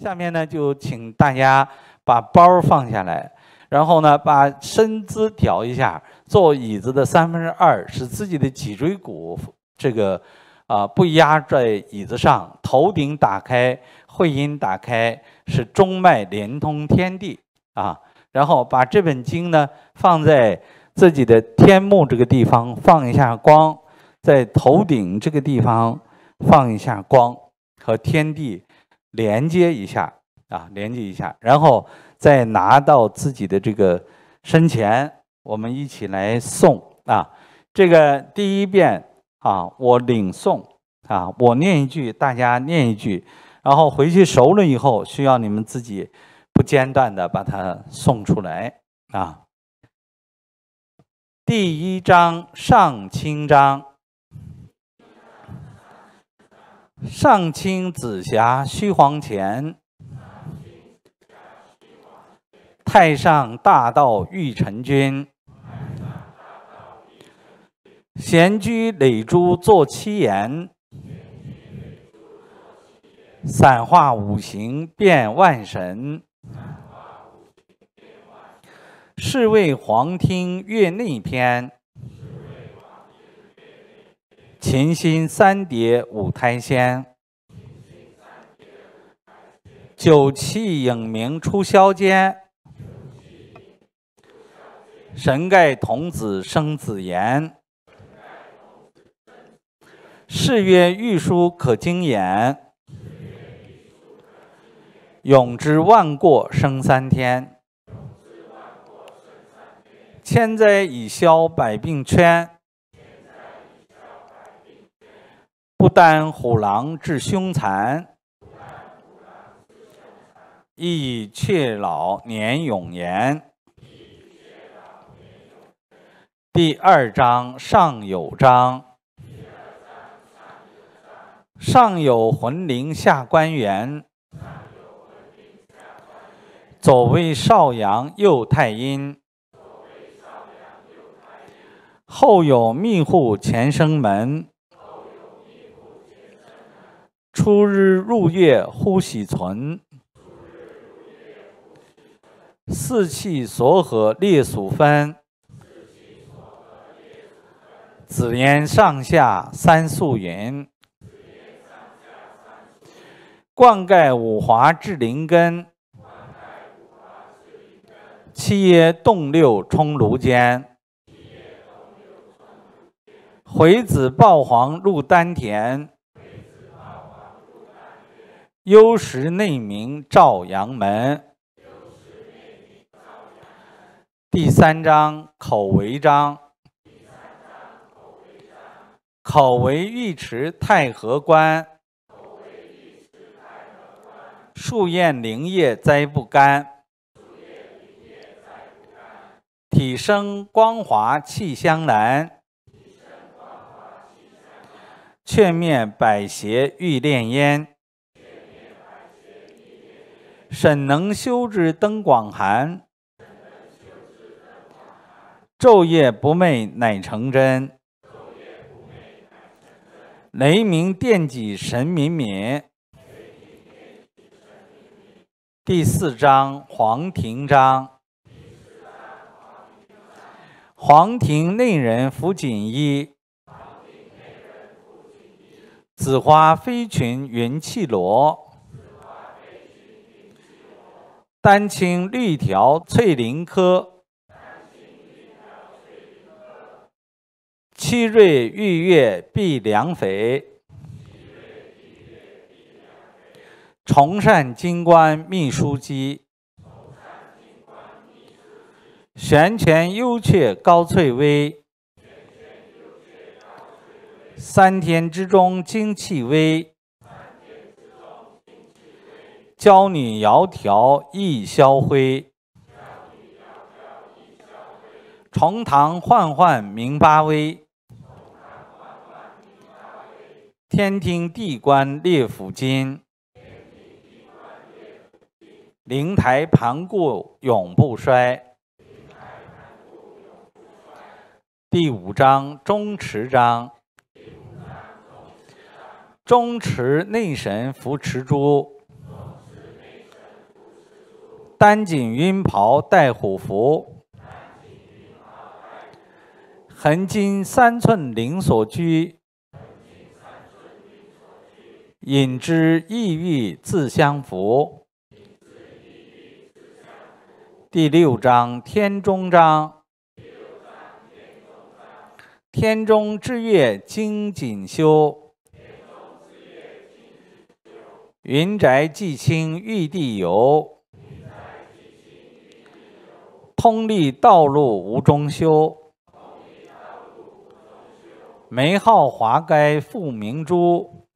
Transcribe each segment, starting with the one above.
下面呢，就请大家把包放下来，然后呢，把身姿调一下，坐椅子的三分之二，使自己的脊椎骨这个啊不压在椅子上，头顶打开，会阴打开，使中脉连通天地啊。然后把这本经呢放在自己的天目这个地方，放一下光，在头顶这个地方放一下光，和天地。连接一下啊，连接一下，然后再拿到自己的这个身前，我们一起来诵啊。这个第一遍啊，我领诵啊，我念一句，大家念一句，然后回去熟了以后，需要你们自己不间断的把它诵出来啊。第一章上清章。上清紫霞虚皇前，太上大道玉成君，闲居累珠作七言，散化五行变万神，是为皇听月内篇。琴心三叠五胎仙，九气影明出霄间。神盖童子生子言，誓曰玉书可经言。永之万过生三天，千灾已消百病圈。不单虎狼致凶残，亦以雀老年永延。第二章上有章，上有魂灵下官员，左为少阳右太阴，后有密户前生门。出日入月呼喜存，四气所合列属分，子言上下三素云，灌溉五华至灵根，七叶动六冲炉间，回子抱黄入丹田。幽实内明照阳门。第三章口为章。口为尉迟太和官。树燕灵叶栽不干。体生光华气香兰。却面百邪欲炼烟。沈能修之灯广寒，昼夜不寐乃成真。雷鸣电击神敏敏。第四章黄庭章。黄庭内人服锦衣，紫花飞裙云气罗。丹青绿条翠林科，七瑞玉月碧良肥，崇善金官秘书机，玄泉幽阙高翠微，三天之中精气微。娇女窈窕易销辉，重堂焕焕明八微，天听地观列府金，灵台盘固永不衰。第五章中持章，中持内神扶持珠。丹锦云袍带虎符，横金三寸领所居，引之意欲自相扶。第六章天中章，天中之月精锦修，云宅既清玉帝游，通历道路无中修，梅号华盖复明珠，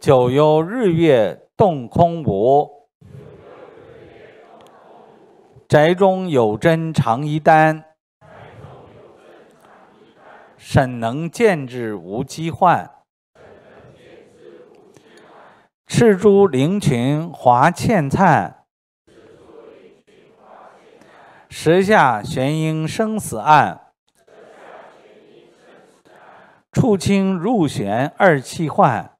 九幽日月洞空无。宅中有真常一丹，沈能见之无疾患。赤珠灵裙华茜灿，舌下玄鹰生死案。触清入玄二气幻，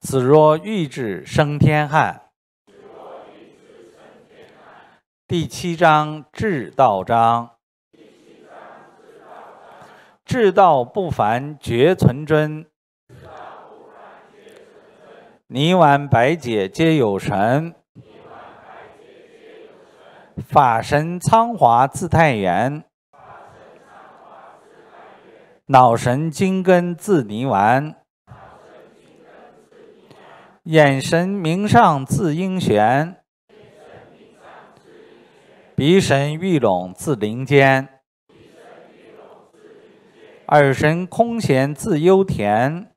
子若欲至生天汉。第七章至道章，至道不凡绝存真，泥丸百解皆有神，法神苍华自太原，脑神精根自泥丸，眼神明上自英玄。鼻神玉拢自灵间，耳神空闲自幽田，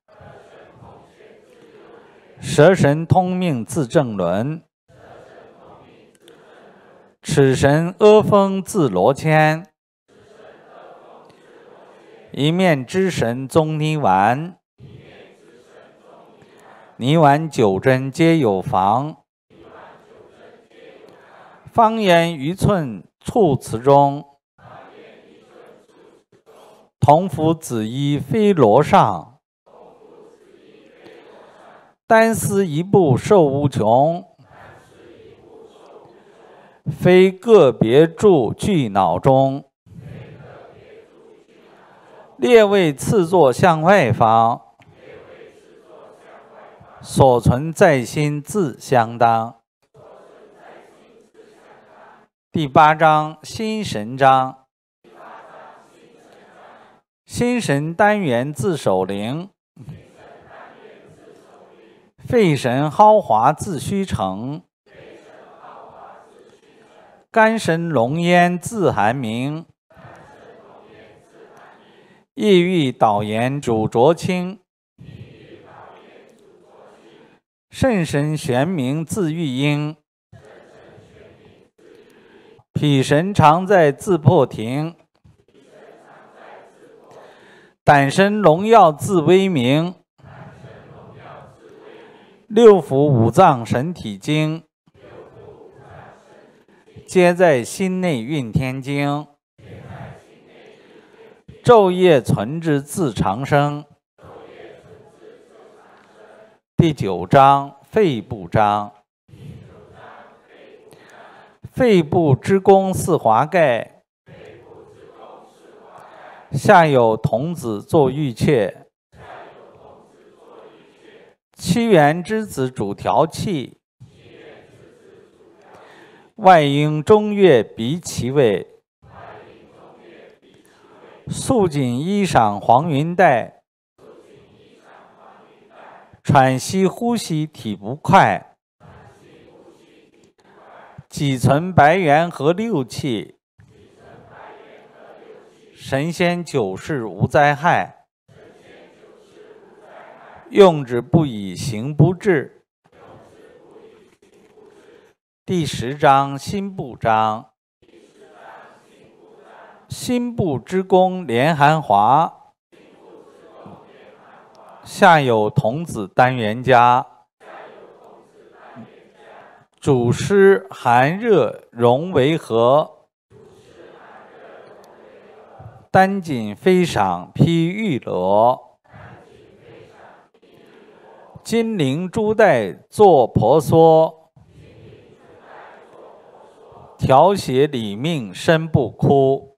舌神通命自正伦，齿神阿风自罗千，一面之神宗尼丸，泥丸九针皆有房。方圆一寸处词中，同服紫衣飞罗上，单丝一步寿无穷，非个别住具脑中，列位次座向外方，所存在心自相当。第八章心神章，心神单元自守灵，肺神豪华自虚成，肝神龙烟自寒明，意欲导言主浊清，肾神玄明自玉英。脾神常在自破庭，胆神荣耀自威名，六腑五脏神体经，皆在心内运天经，昼夜存之自长生。第九章肺部章。肺部之功似华盖，下有童子坐玉阙，七元之子主调气，外应中月鼻其位，素锦衣裳黄云带，喘息呼吸体不快。几存白元和六气，神仙九世无灾害，用之不以行不至。第十章心部章，心部之宫连寒华，下有童子单元家。主师寒热融为和，丹锦飞赏披玉罗，金陵珠带作婆娑，调谐理命身不枯。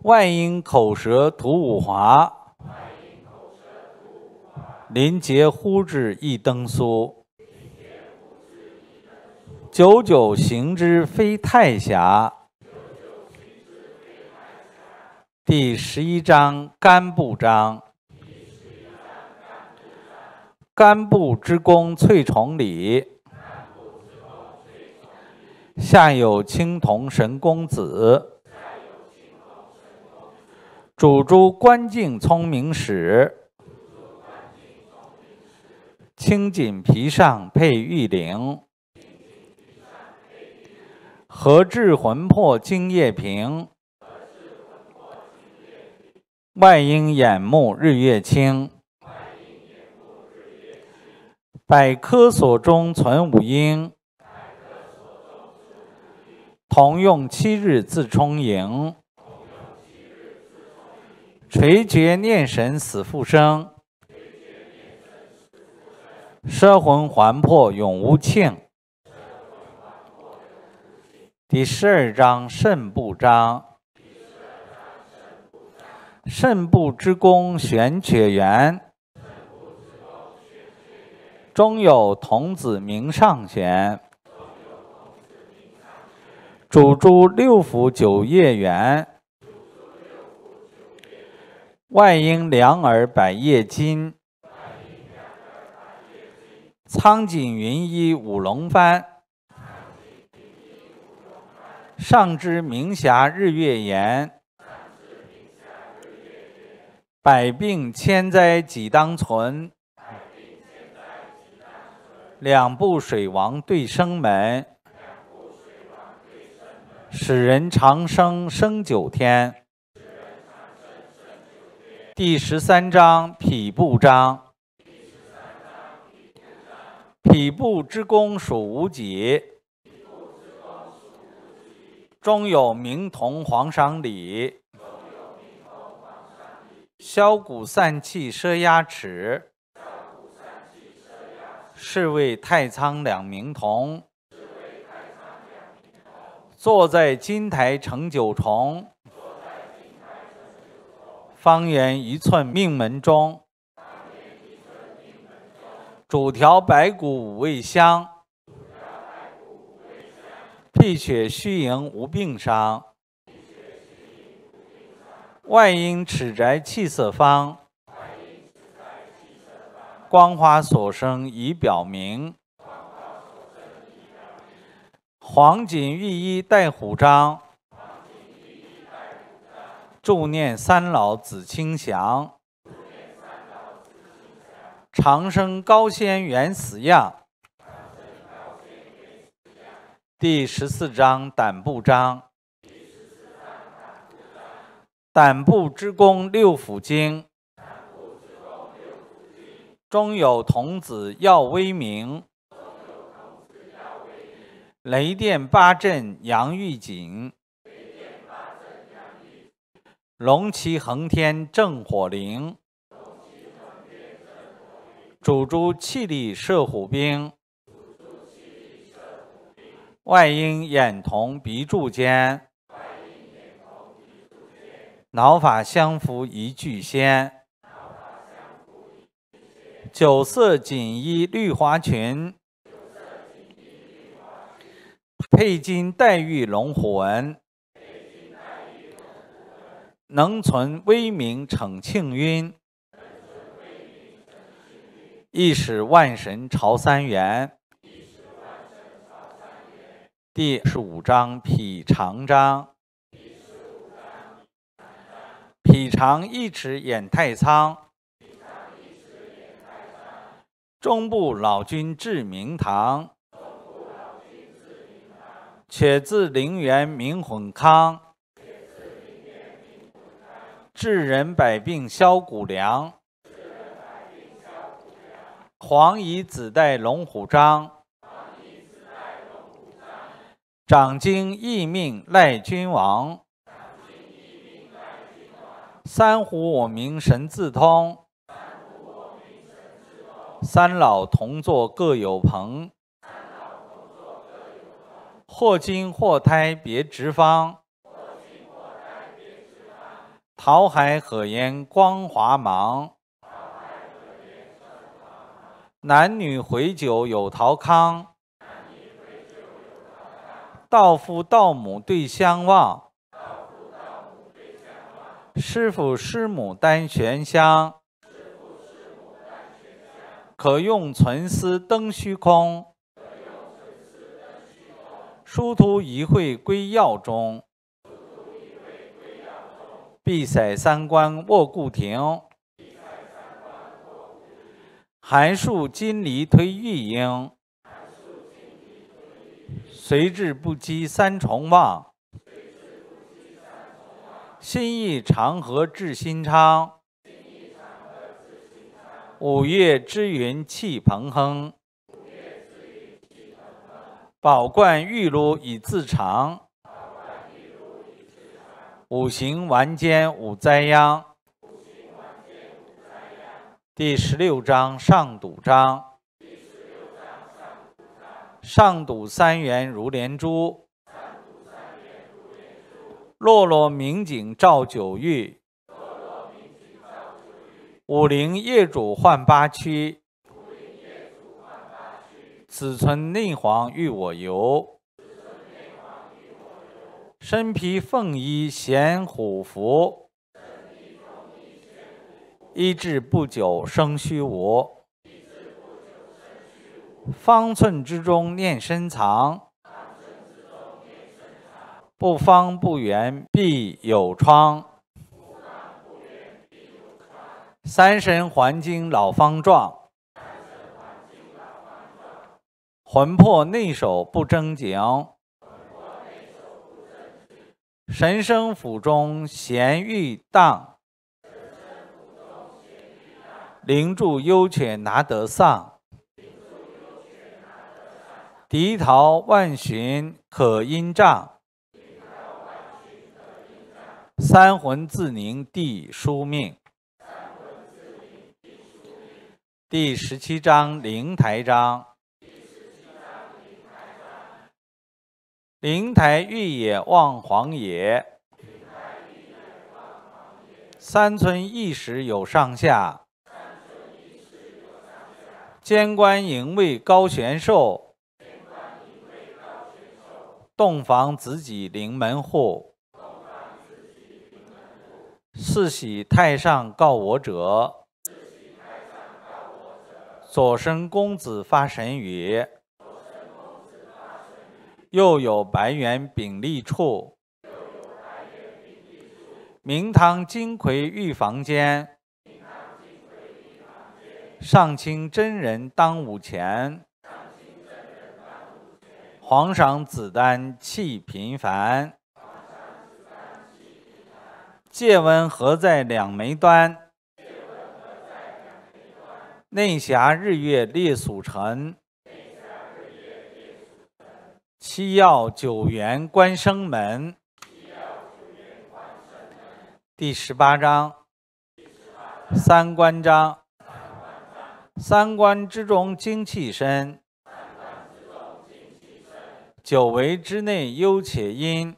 外因口舌吐五华，临节呼之一登苏。久久行之非太狭。第十一章干部章。干部之功翠崇礼，下有青铜神公子，主诸关敬聪明史，青锦皮上配玉翎，和制魂魄金叶屏，外应眼目日月清。百科所中存五音，同用七日自充盈。垂觉念神死复生，摄魂还魄永无庆。第十二章肾部章，肾部之功玄觉圆。中有童子名上玄，主诸六腑九业元，外应两耳百叶金，苍锦云衣五龙幡，上知明霞日月炎，百病千灾几当存。两部水王对生门，使人长生生九天。第十三章脾部章，脾部之功属无几，中有明铜黄裳里，消谷散气奢压齿。是为太仓两名童，坐在金台成九重，方圆一寸命门中，主调白骨五味香，辟血虚营无病伤，外因齿宅气色方。光花所生以表明，黄锦玉衣带虎章，祝念三老子清祥，长生高仙原死样。第十四章胆部章，胆部之功六腑经。中有童子药威名，雷电八阵杨玉锦，龙旗横天震火灵，主诸气力射虎兵，外应眼瞳鼻柱间，脑法相符一具仙。九色锦衣绿华裙，佩金戴玉龙虎纹，能存威名逞庆晕，一使万神朝三元。第十五章脾肠章，脾肠一尺掩太仓。中部老君至明堂，且自陵园名混康，治人百病消谷粮。黄衣子带龙虎章，掌经义命赖君王。三虎我名神自通。三老同坐各有朋。或惊或胎别直方。桃海何言光华芒。男女回酒有桃康。道父道母对相望。师父师母丹玄香。可用存思登虚空。殊途一会归药中。碧塞三关卧故亭，寒树金篱推玉英。随志不羁三重望，心意长河至心昌。五岳之云气蓬亨，宝冠玉炉以自长。五行完间五灾殃。第十六章上赌章。上赌三元如连珠。落落明景照九域。武陵业主换八区。子孙内皇与我游。身披凤衣衔虎符，医治不久生虚无。方寸之中念深藏，不方不圆必有疮。三神还经老方壮，魂魄内守不正经。神生府中闲欲荡，灵住幽犬拿得丧。敌逃万寻可因障，三魂自宁地书命。第十七章灵台章。灵台玉野望黄野，三村一时有上下。监官营卫高玄寿，洞房子己临门户。四喜太上告我者，左生公子发神语。又有白猿秉立处，明堂金魁玉房间，上清真人当午前，皇赏子丹气频繁，借温何在两眉端？内霞日月列属臣。七曜九元关生门，第十八章三关章。三关之中精气深，九维之内幽且阴。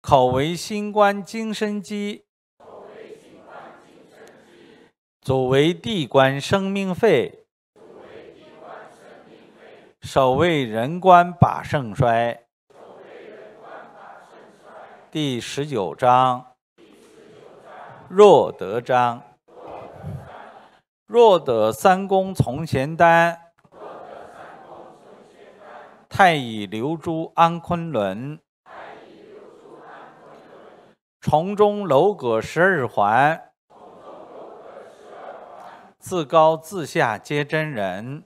口为心关精深机，祖为地关生命肺。守卫人官把盛衰。第十九章。若得章。若得三公从前丹。太乙留珠安昆仑。重中楼阁十二环。自高自下皆真人。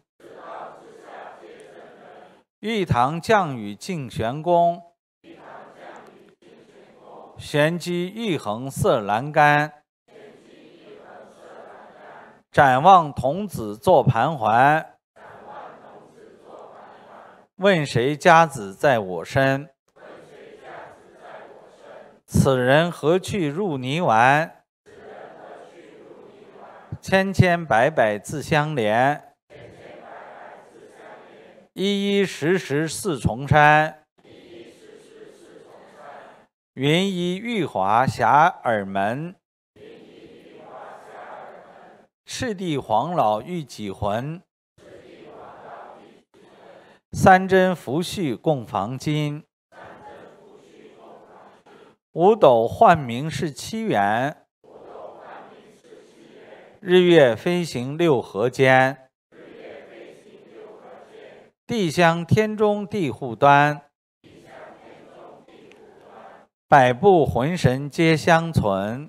玉堂降雨敬玄宫，玄机玉衡色栏杆，展望童子坐盘桓，问谁家子在我身？此人何去入泥丸？千千百百自相连，一一时时四重山，云衣玉华霞耳门，赤地黄老玉几魂，三针福序供房金，五斗换名是七元。日月飞行六合间，地相天中地户端，百步魂神皆相存。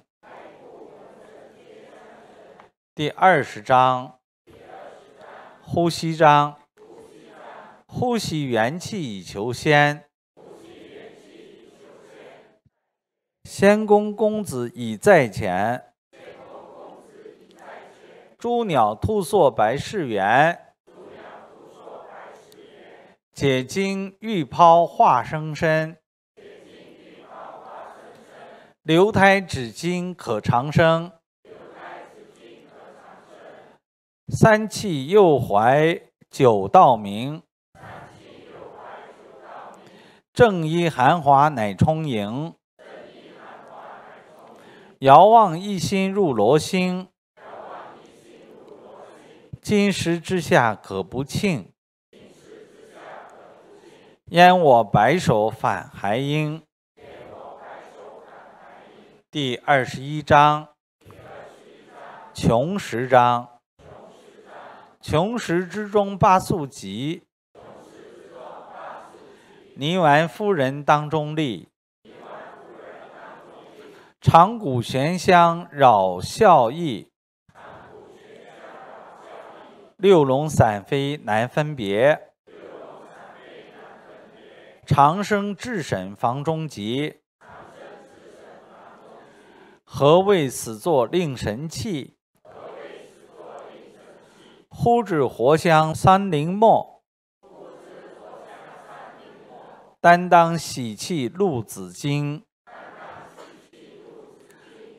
第二十章，呼吸章，呼吸元气以求仙。仙公公子已在前。诸鸟突朔白氏园，解经玉抛化生身，流胎止经可长生，三气右怀九道明，正一含华乃充盈，遥望一心入罗星。金石之下可不庆，燕我白首反还应。第二十一章，穷时章。穷时之中八宿集，泥丸夫人当中立，长谷玄香扰笑意。六龙散飞难分别，长生至审房中急。何谓此作令神气？呼至活香三灵墨，担当喜气鹿子精。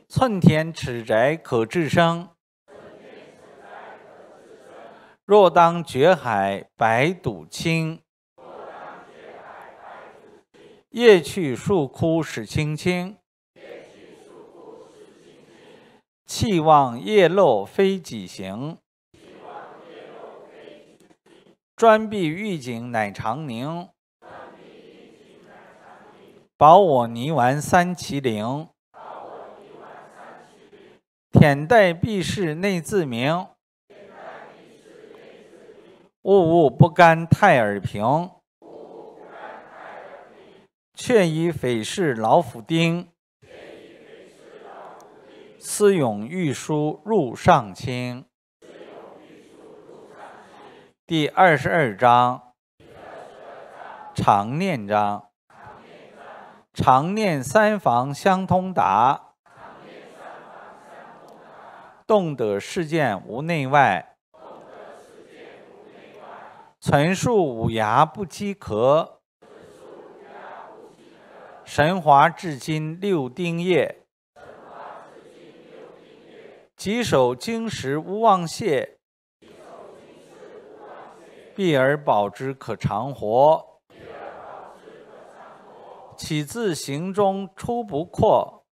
寸田尺宅可治生。若当绝海白堵清，夜去树枯始青青。气望夜漏非己行，砖壁玉井乃长宁。保我泥丸三麒麟，舔带必是内自明。物物不甘太尔平，却以匪事老府丁。思咏玉书入上清。第二十二章，常念章。常念三房相通达，动得事件无内外。存数五牙不饥渴，神华至今六丁夜，棘手经时无忘谢，避而保之可长活。起自行中出不阔，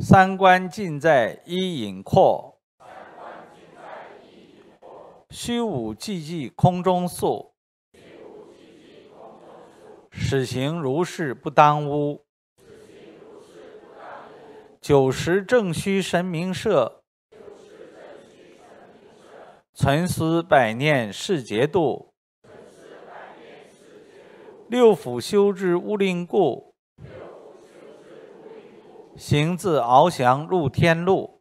三观尽在一隐阔。虚无寂寂空中宿，此行如是不当污。九十正虚神明社，存思百念世节度。六腑修之乌林故，行自翱翔入天路。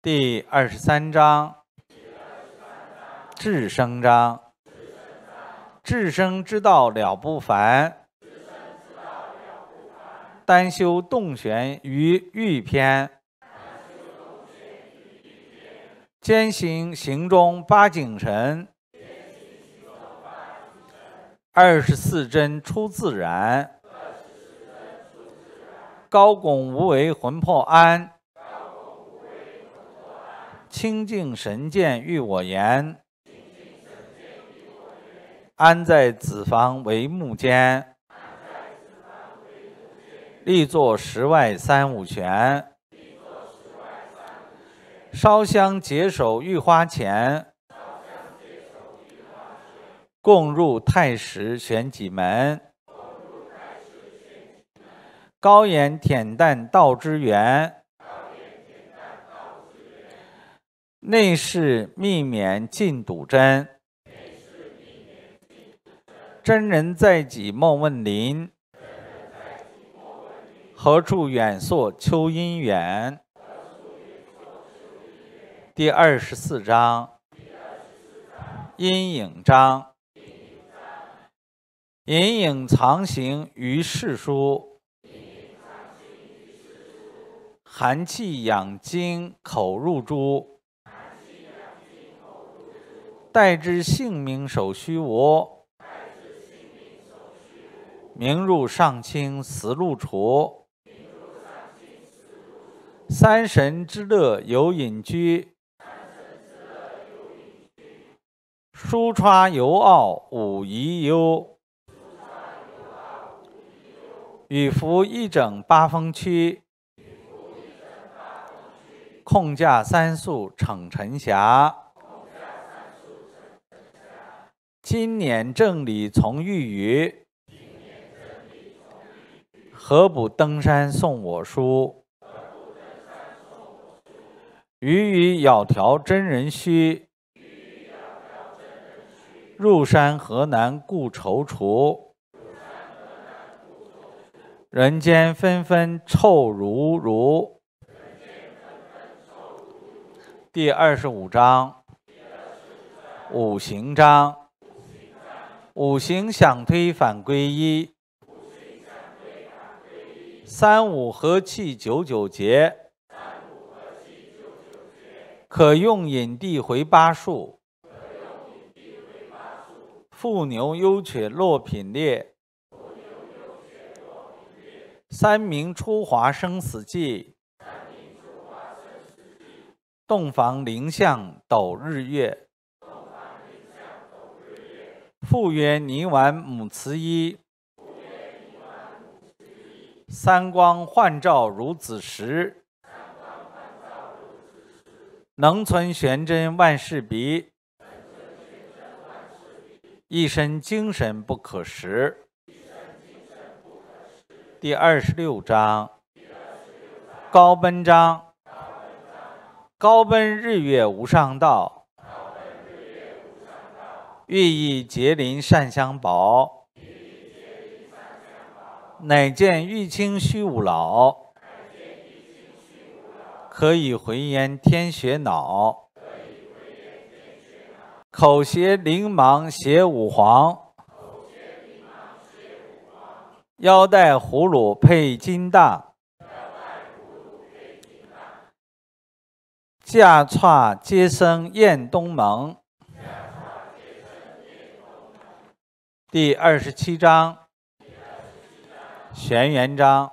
第二十三章，智生章。智生之道了不凡，单修洞玄于玉篇，兼行行中八景神，二十四真出自然，高拱无为魂魄安，清净神剑欲我言。安在子房帷幕间，立坐十外三五泉。烧香解手玉花前，共入太史玄几门。高言恬淡道之源，内室密免尽笃真。真人在己莫问邻，何处远溯秋阴远？第二十四章，阴影章，隐隐藏形于世书。寒气养精，口入珠；待之性命守虚无。名入上清，死路除。三神之乐有隐居，疏欻尤傲五夷忧。与服一整八风区。控驾三宿逞尘霞，今年正礼从玉宇，何不登山送我书？鱼鱼窈窕真人须，入山河难故踌躇，人间纷纷臭如如。第二十五章，五行章，五行想推反归一，三五和气九九节，可用引地回八数，富牛优犬落品列，三明初华生死记。洞房灵象斗日月，复曰泥丸母慈衣。三光幻照如子时，能存玄真万事比。一身精神不可识。第二十六章，高奔章。高奔日月无上道，欲以结林善相保。乃见玉清虚无老，可以回焉天学脑。口挟灵芒携五黄，腰带葫芦配金大。驾唰接生燕东盟，第二十七章，玄元章，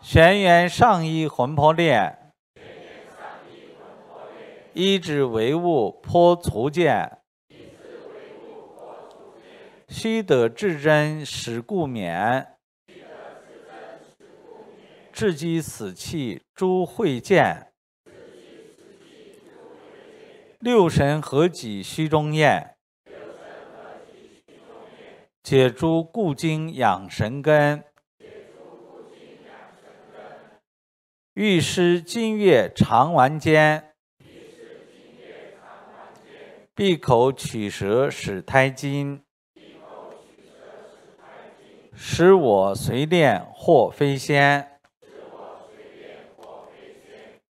玄元上衣魂魄炼，一指为物颇粗见，须得至真实故免，至机死气诸会见。六神合己虚中验，解诸故经养神根。欲施金月长丸间，闭口取舌使胎金，使我随练或飞仙。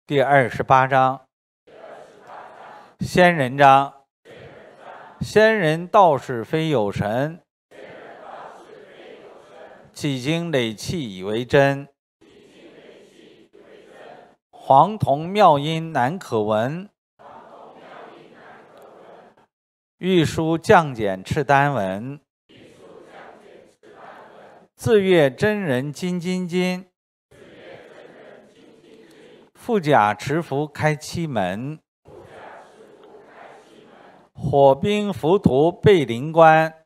第二十八章。仙人章，仙人道士非有神，几经累气以为真。黄铜妙音难可闻，玉书降简赤丹文。自阅真人金金金，富甲持符开七门，火兵浮屠备灵关，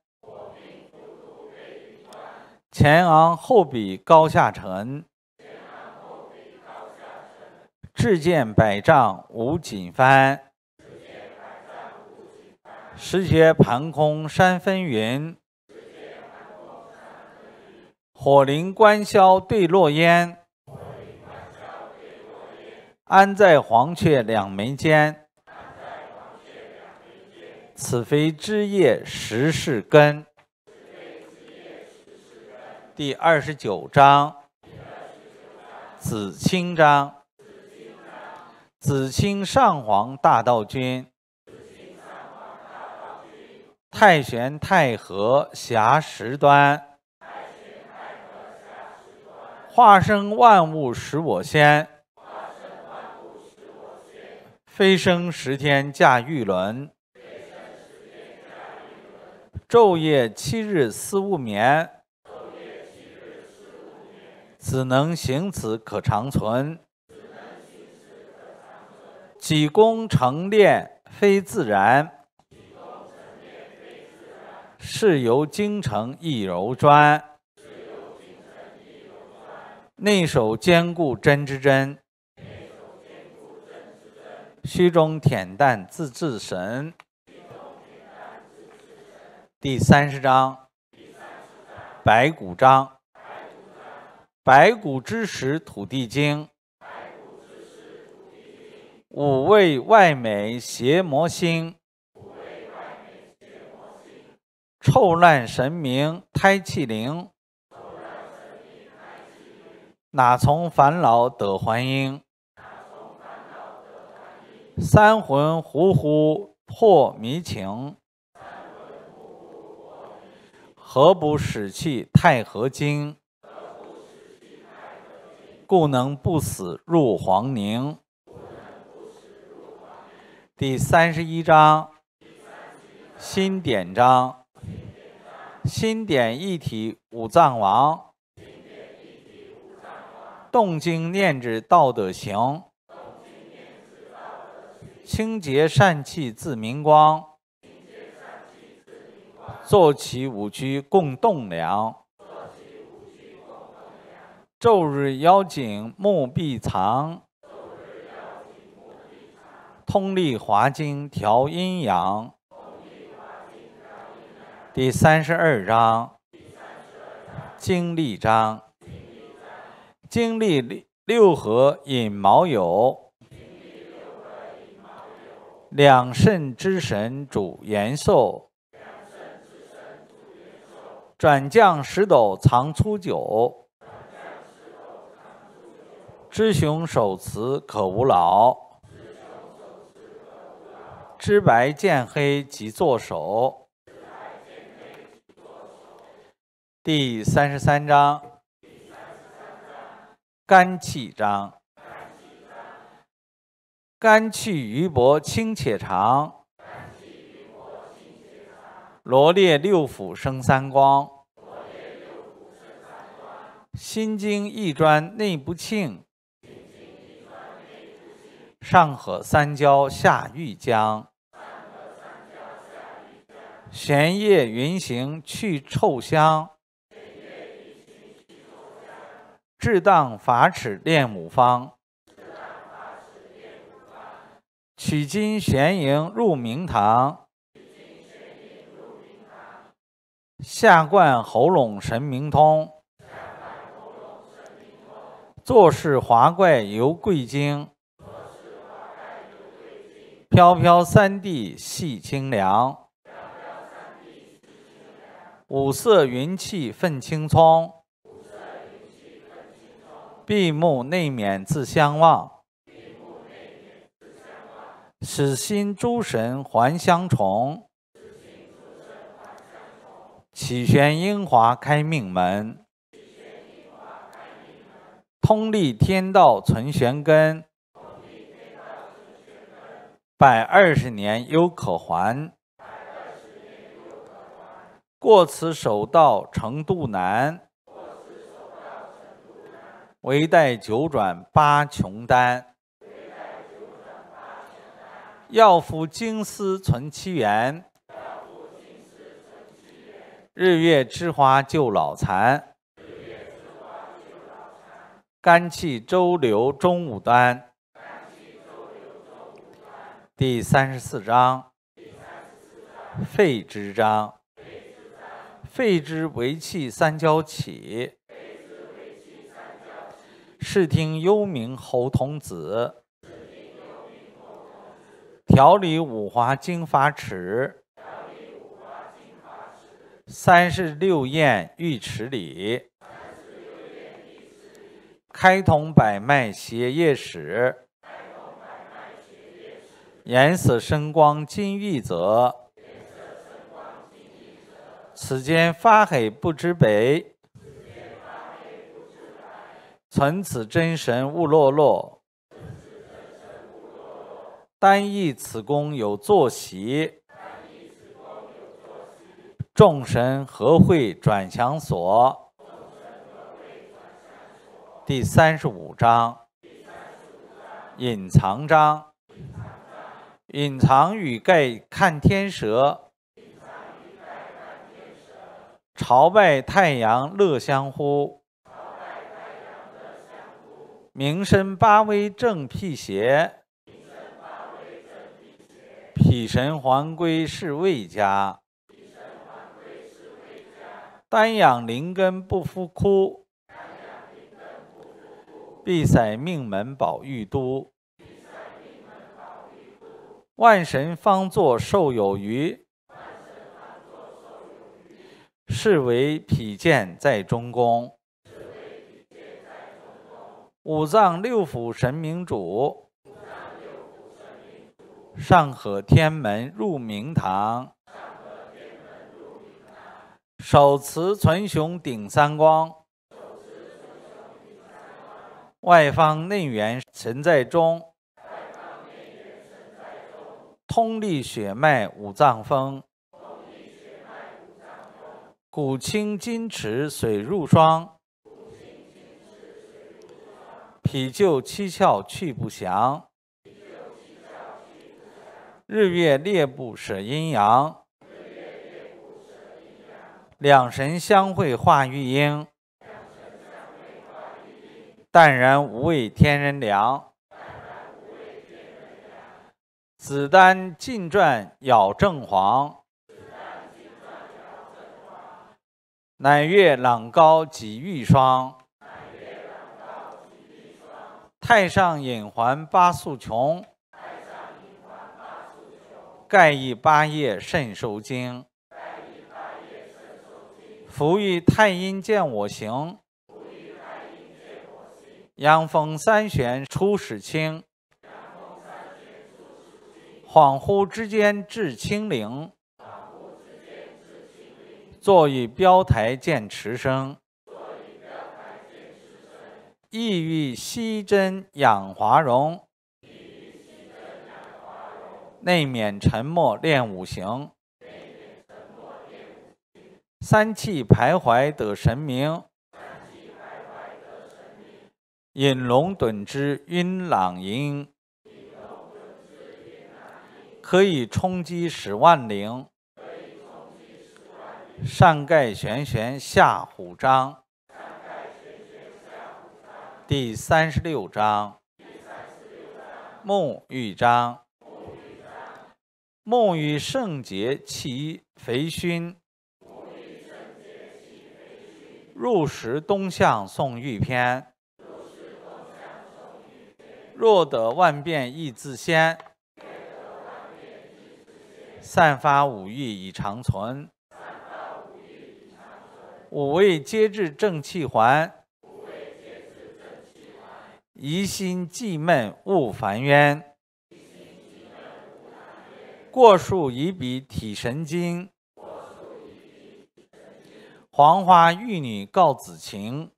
前昂后比高下沉，至见百丈无锦帆。时节盘空山分云，火灵关霄对落烟。安在黄雀两眉间？此非枝叶实是根。第二十九章，紫青章。紫青上皇大道君。太玄太和霞时端，化生万物使我先。飞升十天驾玉轮，昼夜七日思勿眠。子能行此可长存，己功成炼非自然。是由京城一柔专，内守坚固真之真，虚中恬淡自治神。第三十章，白骨章，白骨之时土地经，五味外美邪魔星。臭烂神明胎气灵，哪从烦恼得还应？三魂糊糊破迷情，何不使气太和经？故能不死入黄宁。第三十一章，新典章。心典一体五脏王，动经念之道德行，清洁善气自明光，坐起五居共栋梁，昼日妖精目必藏，通利华经调阴阳。第三十二章，经历章，经历六合引毛友，两肾之神主延寿，转降十斗藏初九，知雄守雌可无老，知白见黑即作手。第三十三章，肝气章。肝气余薄，清且长。罗列六腑生三光。心经一专内不庆。上合三焦下玉浆。玄液云行去臭香。至当法齿练母方，取经玄营入明堂，下灌喉咙神明通，坐视华怪游贵经，飘飘三地系清凉，五色云气奋青葱。闭目内敛自相望，使心诸神还相重。启玄英华开命门，通利天道存玄根。百二十年犹可还，过此首道成度难。唯待九转八穷丹，要夫金丝存其源，日月之花救老残。肝气周流中五端。第三十四章，肺之章。肺之为气三焦起，视听幽冥侯童子，调理五华经法齿，三十六验浴池里，开通百脉血液史，颜色生光金玉泽。此间发黑不知北，存此真神勿落落。单益此功有坐席，众神合会转祥所。第三十五章，隐藏章，隐藏与盖看天蛇。朝拜太阳乐相呼，名声八威正辟邪，辟神还归是未家，丹养灵根不复枯，必塞命门保玉都，万神方作寿有余。是为脾健在中宫，五脏六腑神明主，上合天门入明堂，手持存雄顶三光，外方内圆神在中，通利血脉五脏风。骨清筋池水入霜，脾救七窍去不祥，日月列部舍阴阳，两神相会化育婴，淡然无味天人凉，子丹尽传咬正黄。乃月朗高几玉霜，太上隐环八宿穷，盖以八叶肾受惊。伏于太阴见我行，阳风三旋出始清，恍惚之间至清灵。坐于标台见池生，意欲息真养华容，内免沉默练五行，三气徘徊得神明，引龙趸之晕朗吟，可以冲击十万灵。上盖玄玄下虎章，第三十六章，沐浴章，沐浴圣洁其肥熏，入时东向送玉篇，若得万变亦自仙，散发五欲以长存。五味皆至正气还，疑心忌闷勿烦冤。过数以比体神经，黄花玉女告子情，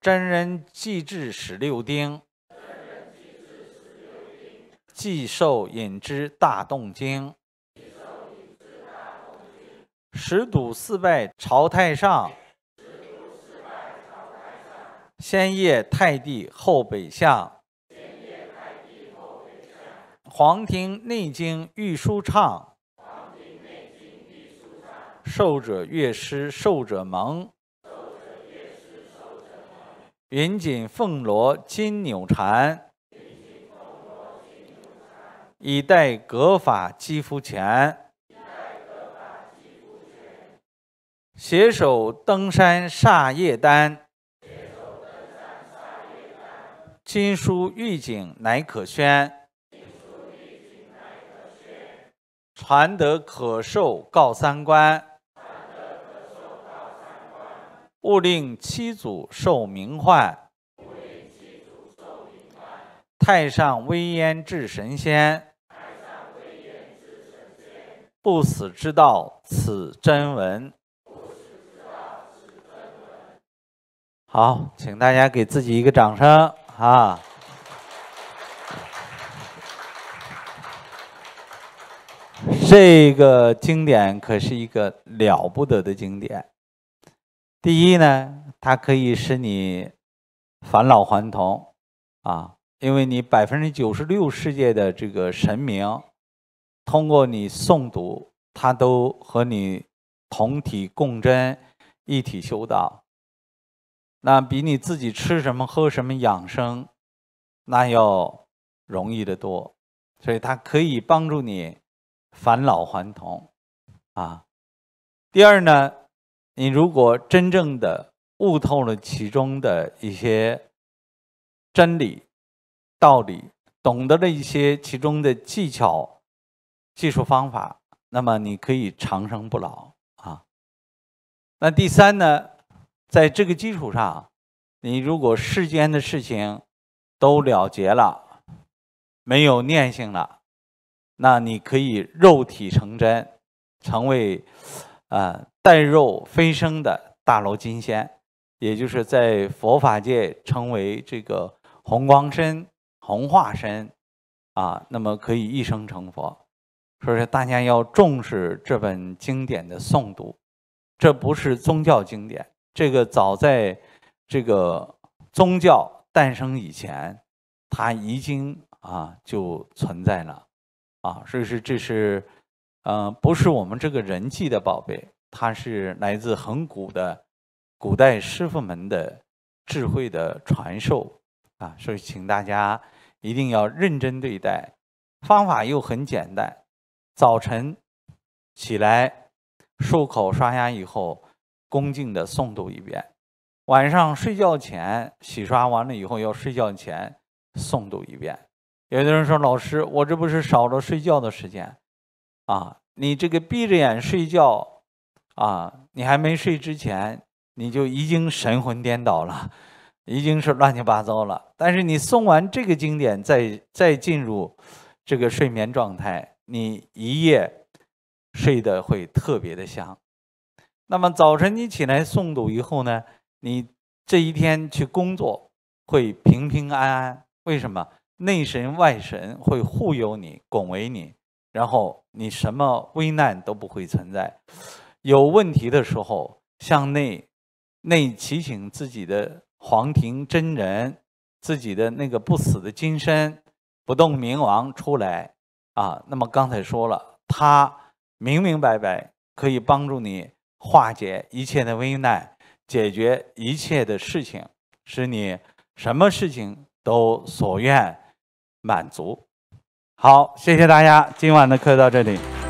真人祭至十六丁，既受引之大动经。十赌四拜朝太上，先谒太帝后北向，黄庭内经愈舒畅，受者乐师受者蒙。云锦凤罗金纽缠，以待革发肌肤前。携手登山煞夜丹，金书玉景乃可宣。传得可寿告三关。勿令七祖受名唤，太上威严至神仙，不死之道此真文。好，请大家给自己一个掌声啊！这个经典可是一个了不得的经典。第一呢，它可以使你返老还童啊，因为你百分之九十六世界的这个神明，通过你诵读，他都和你同体共振，一体修道。那比你自己吃什么喝什么养生，那要容易的多。所以它可以帮助你返老还童啊。第二呢。你如果真正的悟透了其中的一些真理、道理，懂得了一些其中的技巧、技术方法，那么你可以长生不老啊。那第三呢，在这个基础上，你如果世间的事情都了结了，没有念性了，那你可以肉体成真，成为啊。带肉飞升的大罗金仙，也就是在佛法界称为这个红光身、红化身啊，那么可以一生成佛。所以大家要重视这本经典的诵读。这不是宗教经典，这个早在这个宗教诞生以前，它已经啊就存在了啊。所以说这是嗯，不是我们这个人际的宝贝。它是来自很古的古代师傅们的智慧的传授啊，所以请大家一定要认真对待。方法又很简单，早晨起来漱口刷牙以后，恭敬的诵读一遍；晚上睡觉前洗刷完了以后，要睡觉前诵读一遍。有的人说：“老师，我这不是少了睡觉的时间啊？你这个闭着眼睡觉。”啊，你还没睡之前，你就已经神魂颠倒了，已经是乱七八糟了。但是你诵完这个经典，再再进入这个睡眠状态，你一夜睡得会特别的香。那么早晨你起来诵读以后呢，你这一天去工作会平平安安。为什么？内神外神会护佑你、拱卫你，然后你什么危难都不会存在。有问题的时候，向内内祈请自己的黄庭真人，自己的那个不死的金身不动明王出来啊。那么刚才说了，它明明白白可以帮助你化解一切的危难，解决一切的事情，使你什么事情都所愿满足。好，谢谢大家，今晚的课到这里。